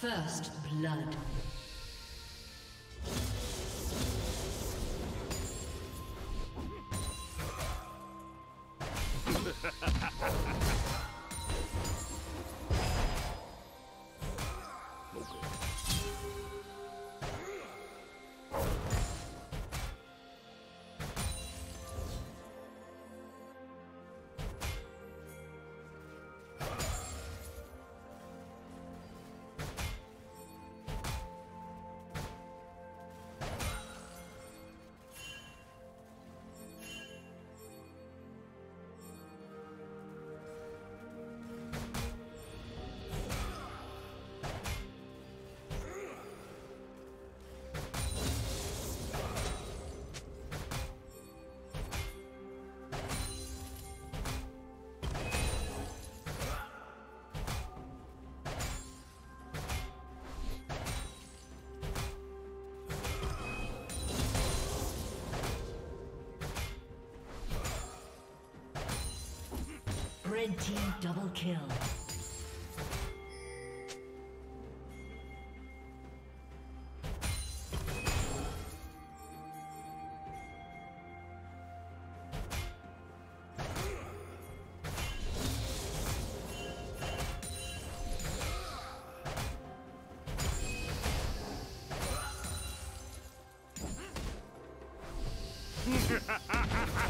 First blood. Red team double kill.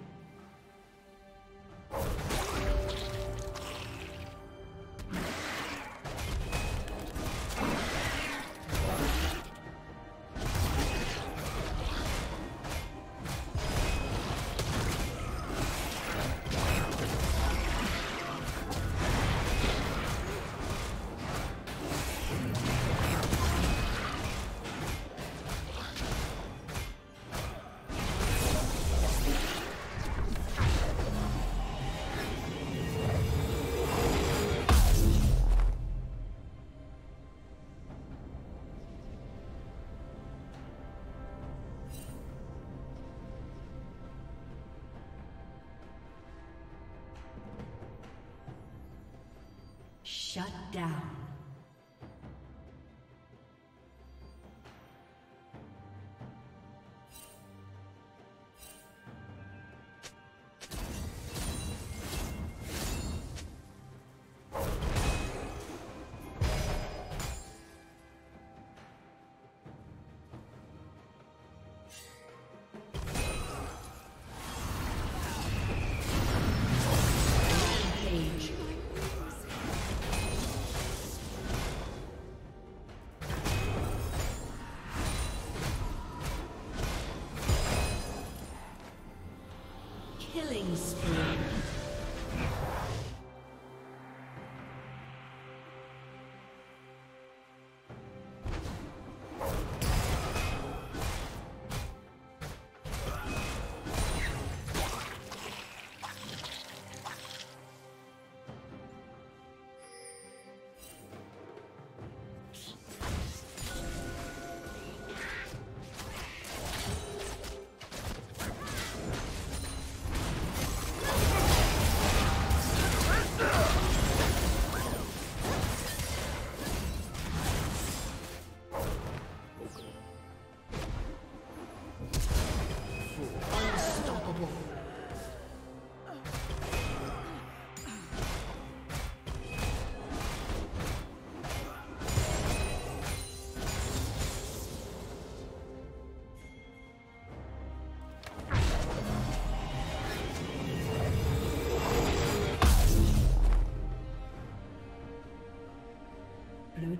Shut down. Killing spree.